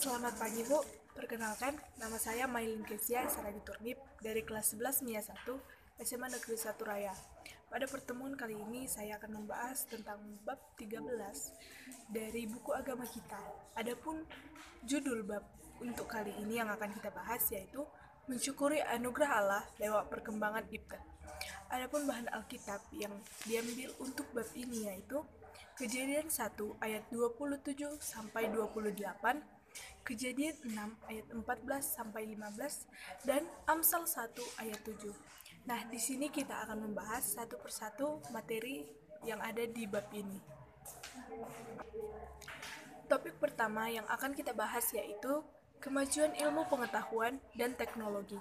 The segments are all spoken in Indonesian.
Selamat pagi Bu, perkenalkan nama saya Mailin Kesia Saragi Turnip dari kelas 11 MIA 1 SMA Negeri 1 Raya. Pada pertemuan kali ini saya akan membahas tentang bab 13 dari buku agama kita. Adapun judul bab untuk kali ini yang akan kita bahas yaitu mensyukuri anugerah Allah lewat perkembangan iptek. Adapun bahan Alkitab yang diambil untuk bab ini yaitu Kejadian 1 ayat 27 sampai 28, Kejadian 6 ayat 14 sampai 15 dan Amsal 1 ayat 7. Nah, di sini kita akan membahas satu persatu materi yang ada di bab ini. Topik pertama yang akan kita bahas yaitu kemajuan ilmu pengetahuan dan teknologi.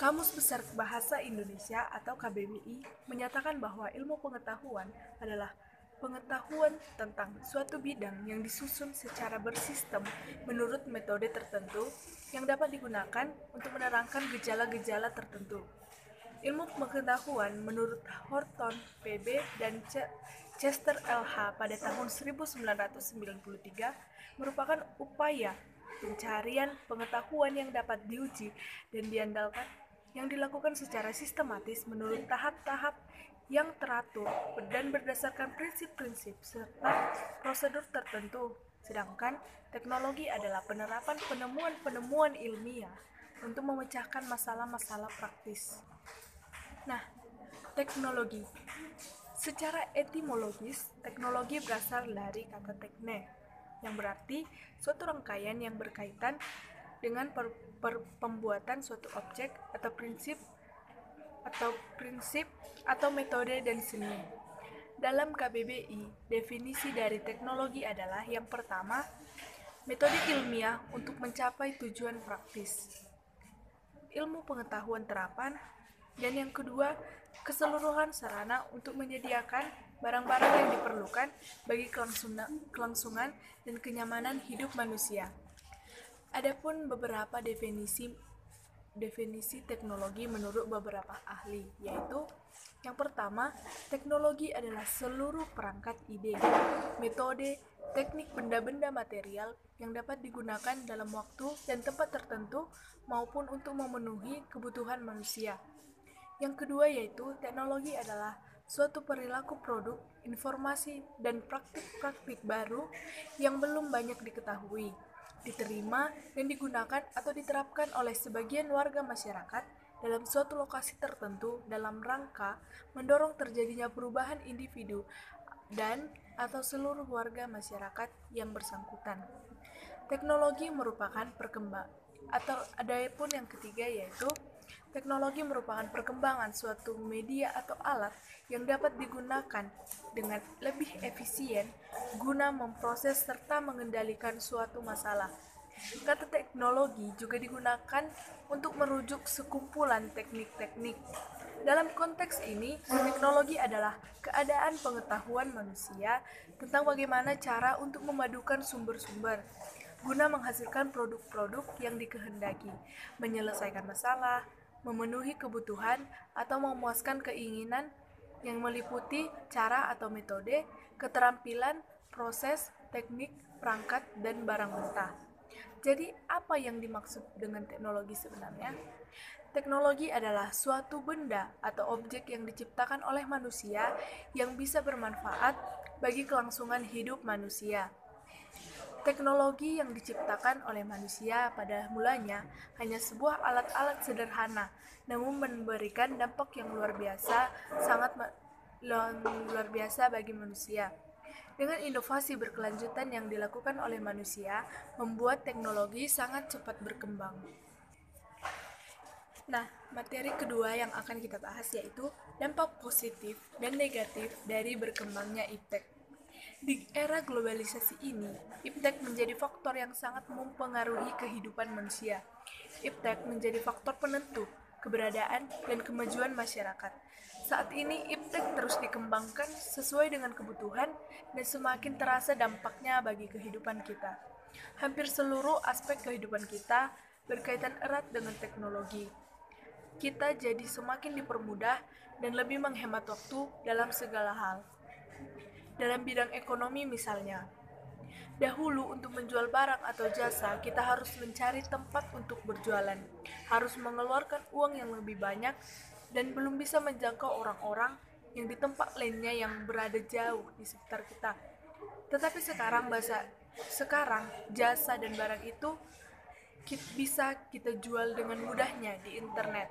Kamus Besar Bahasa Indonesia atau KBBI menyatakan bahwa ilmu pengetahuan adalah pengetahuan tentang suatu bidang yang disusun secara bersistem menurut metode tertentu yang dapat digunakan untuk menerangkan gejala-gejala tertentu. Ilmu pengetahuan menurut Horton, PB, dan Chester LH pada tahun 1993 merupakan upaya pencarian pengetahuan yang dapat diuji dan diandalkan yang dilakukan secara sistematis menurut tahap-tahap yang teratur dan berdasarkan prinsip-prinsip serta prosedur tertentu. Sedangkan teknologi adalah penerapan penemuan-penemuan ilmiah untuk memecahkan masalah-masalah praktis. Nah, teknologi. Secara etimologis, teknologi berasal dari kata tekne, yang berarti suatu rangkaian yang berkaitan dengan per, per, pembuatan suatu objek atau prinsip atau prinsip atau metode dan seni. Dalam KBBI, definisi dari teknologi adalah yang pertama, metode ilmiah untuk mencapai tujuan praktis. Ilmu pengetahuan terapan dan yang kedua, keseluruhan sarana untuk menyediakan barang-barang yang diperlukan bagi kelangsungan dan kenyamanan hidup manusia. Adapun beberapa definisi definisi teknologi menurut beberapa ahli, yaitu yang pertama, teknologi adalah seluruh perangkat ide, metode, teknik benda-benda material yang dapat digunakan dalam waktu dan tempat tertentu maupun untuk memenuhi kebutuhan manusia. Yang kedua yaitu teknologi adalah suatu perilaku produk, informasi, dan praktik-praktik baru yang belum banyak diketahui diterima dan digunakan atau diterapkan oleh sebagian warga masyarakat dalam suatu lokasi tertentu dalam rangka mendorong terjadinya perubahan individu dan atau seluruh warga masyarakat yang bersangkutan. Teknologi merupakan perkembang atau ada pun yang ketiga yaitu Teknologi merupakan perkembangan suatu media atau alat yang dapat digunakan dengan lebih efisien guna memproses serta mengendalikan suatu masalah. Kata teknologi juga digunakan untuk merujuk sekumpulan teknik-teknik. Dalam konteks ini, teknologi adalah keadaan pengetahuan manusia tentang bagaimana cara untuk memadukan sumber-sumber guna menghasilkan produk-produk yang dikehendaki, menyelesaikan masalah, memenuhi kebutuhan atau memuaskan keinginan yang meliputi cara atau metode, keterampilan, proses, teknik, perangkat, dan barang mentah. Jadi, apa yang dimaksud dengan teknologi sebenarnya? Teknologi adalah suatu benda atau objek yang diciptakan oleh manusia yang bisa bermanfaat bagi kelangsungan hidup manusia. Teknologi yang diciptakan oleh manusia pada mulanya hanya sebuah alat-alat sederhana, namun memberikan dampak yang luar biasa, sangat luar biasa bagi manusia. Dengan inovasi berkelanjutan yang dilakukan oleh manusia, membuat teknologi sangat cepat berkembang. Nah, materi kedua yang akan kita bahas yaitu dampak positif dan negatif dari berkembangnya iptek. Di era globalisasi ini, iptek menjadi faktor yang sangat mempengaruhi kehidupan manusia. Iptek menjadi faktor penentu keberadaan dan kemajuan masyarakat. Saat ini, iptek terus dikembangkan sesuai dengan kebutuhan dan semakin terasa dampaknya bagi kehidupan kita. Hampir seluruh aspek kehidupan kita berkaitan erat dengan teknologi. Kita jadi semakin dipermudah dan lebih menghemat waktu dalam segala hal dalam bidang ekonomi misalnya. Dahulu untuk menjual barang atau jasa, kita harus mencari tempat untuk berjualan, harus mengeluarkan uang yang lebih banyak dan belum bisa menjangkau orang-orang yang di tempat lainnya yang berada jauh di sekitar kita. Tetapi sekarang bahasa sekarang jasa dan barang itu bisa kita jual dengan mudahnya di internet.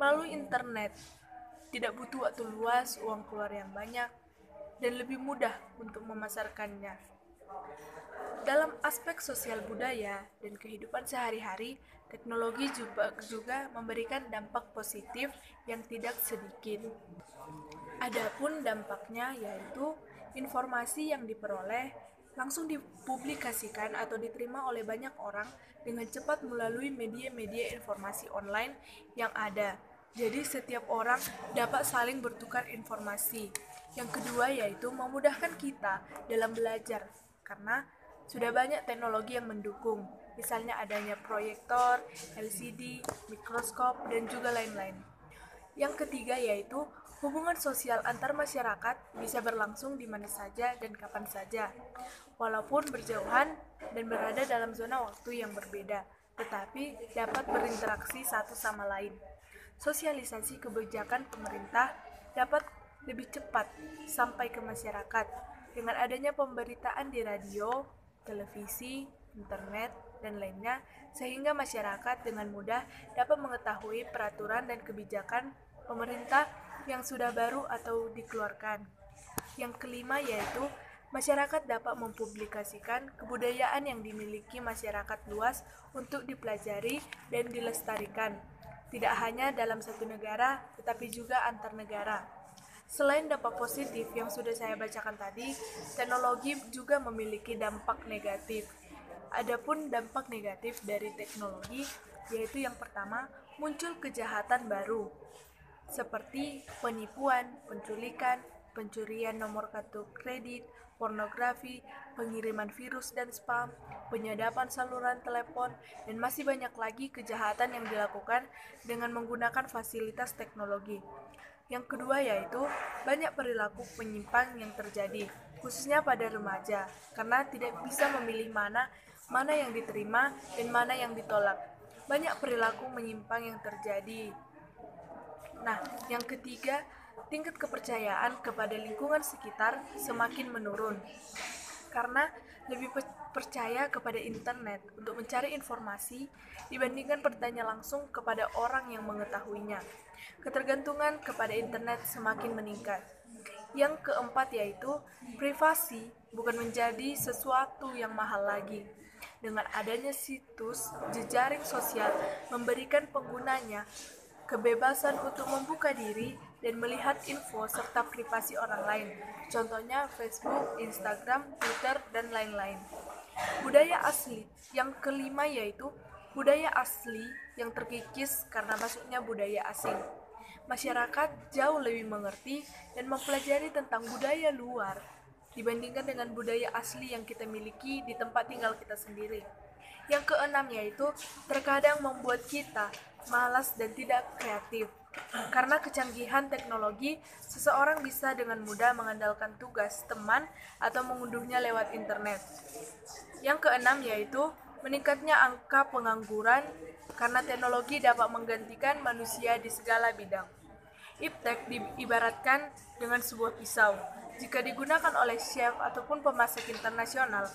Melalui internet, tidak butuh waktu luas, uang keluar yang banyak, dan lebih mudah untuk memasarkannya. Dalam aspek sosial budaya dan kehidupan sehari-hari, teknologi juga, juga memberikan dampak positif yang tidak sedikit. Adapun dampaknya yaitu informasi yang diperoleh langsung dipublikasikan atau diterima oleh banyak orang dengan cepat melalui media-media informasi online yang ada. Jadi setiap orang dapat saling bertukar informasi. Yang kedua yaitu memudahkan kita dalam belajar karena sudah banyak teknologi yang mendukung. Misalnya adanya proyektor, LCD, mikroskop, dan juga lain-lain. Yang ketiga yaitu Hubungan sosial antar masyarakat bisa berlangsung di mana saja dan kapan saja, walaupun berjauhan dan berada dalam zona waktu yang berbeda, tetapi dapat berinteraksi satu sama lain. Sosialisasi kebijakan pemerintah dapat lebih cepat sampai ke masyarakat dengan adanya pemberitaan di radio, televisi, internet, dan lainnya, sehingga masyarakat dengan mudah dapat mengetahui peraturan dan kebijakan pemerintah yang sudah baru atau dikeluarkan. Yang kelima yaitu masyarakat dapat mempublikasikan kebudayaan yang dimiliki masyarakat luas untuk dipelajari dan dilestarikan, tidak hanya dalam satu negara, tetapi juga antar negara. Selain dampak positif yang sudah saya bacakan tadi, teknologi juga memiliki dampak negatif. Adapun dampak negatif dari teknologi yaitu yang pertama, muncul kejahatan baru seperti penipuan, penculikan, pencurian nomor kartu kredit, pornografi, pengiriman virus dan spam, penyadapan saluran telepon, dan masih banyak lagi kejahatan yang dilakukan dengan menggunakan fasilitas teknologi. Yang kedua yaitu banyak perilaku penyimpang yang terjadi, khususnya pada remaja, karena tidak bisa memilih mana mana yang diterima dan mana yang ditolak. Banyak perilaku menyimpang yang terjadi, Nah, yang ketiga, tingkat kepercayaan kepada lingkungan sekitar semakin menurun. Karena lebih percaya kepada internet untuk mencari informasi dibandingkan bertanya langsung kepada orang yang mengetahuinya. Ketergantungan kepada internet semakin meningkat. Yang keempat yaitu privasi bukan menjadi sesuatu yang mahal lagi. Dengan adanya situs jejaring sosial memberikan penggunanya kebebasan untuk membuka diri dan melihat info serta privasi orang lain, contohnya Facebook, Instagram, Twitter, dan lain-lain. Budaya asli yang kelima yaitu budaya asli yang terkikis karena masuknya budaya asing. Masyarakat jauh lebih mengerti dan mempelajari tentang budaya luar dibandingkan dengan budaya asli yang kita miliki di tempat tinggal kita sendiri. Yang keenam yaitu terkadang membuat kita malas dan tidak kreatif. Karena kecanggihan teknologi, seseorang bisa dengan mudah mengandalkan tugas teman atau mengunduhnya lewat internet. Yang keenam yaitu meningkatnya angka pengangguran karena teknologi dapat menggantikan manusia di segala bidang. Iptek diibaratkan dengan sebuah pisau. Jika digunakan oleh chef ataupun pemasak internasional,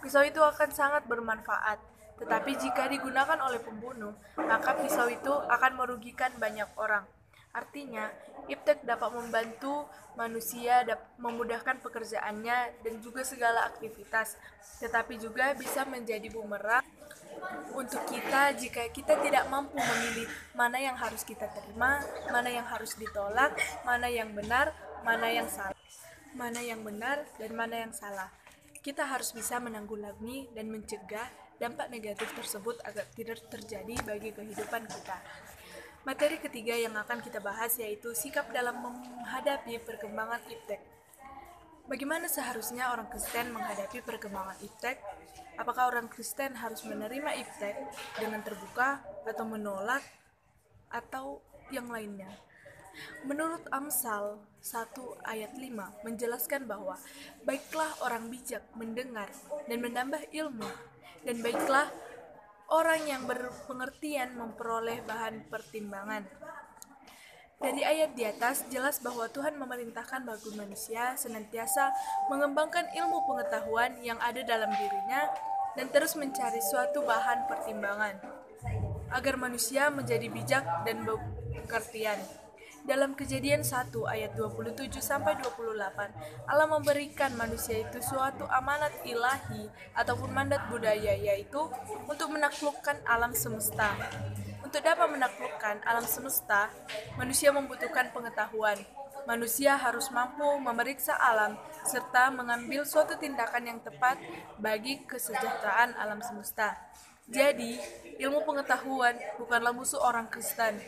pisau itu akan sangat bermanfaat tetapi jika digunakan oleh pembunuh, maka pisau itu akan merugikan banyak orang. Artinya, iptek dapat membantu manusia memudahkan pekerjaannya dan juga segala aktivitas, tetapi juga bisa menjadi bumerang untuk kita jika kita tidak mampu memilih mana yang harus kita terima, mana yang harus ditolak, mana yang benar, mana yang salah. Mana yang benar dan mana yang salah. Kita harus bisa menanggulangi dan mencegah dampak negatif tersebut agar tidak terjadi bagi kehidupan kita. Materi ketiga yang akan kita bahas yaitu sikap dalam menghadapi perkembangan iptek. Bagaimana seharusnya orang Kristen menghadapi perkembangan iptek? Apakah orang Kristen harus menerima iptek dengan terbuka atau menolak atau yang lainnya? Menurut Amsal 1 ayat 5 menjelaskan bahwa baiklah orang bijak mendengar dan menambah ilmu dan baiklah orang yang berpengertian memperoleh bahan pertimbangan. Dari ayat di atas jelas bahwa Tuhan memerintahkan bagi manusia senantiasa mengembangkan ilmu pengetahuan yang ada dalam dirinya dan terus mencari suatu bahan pertimbangan agar manusia menjadi bijak dan pengertian. Dalam kejadian 1 ayat 27 sampai 28, Allah memberikan manusia itu suatu amanat ilahi ataupun mandat budaya yaitu untuk menaklukkan alam semesta. Untuk dapat menaklukkan alam semesta, manusia membutuhkan pengetahuan. Manusia harus mampu memeriksa alam serta mengambil suatu tindakan yang tepat bagi kesejahteraan alam semesta. Jadi, ilmu pengetahuan bukanlah musuh orang Kristen,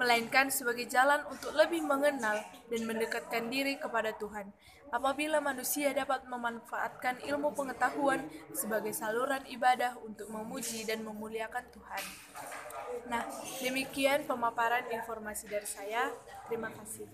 melainkan sebagai jalan untuk lebih mengenal dan mendekatkan diri kepada Tuhan. Apabila manusia dapat memanfaatkan ilmu pengetahuan sebagai saluran ibadah untuk memuji dan memuliakan Tuhan. Nah, demikian pemaparan informasi dari saya. Terima kasih.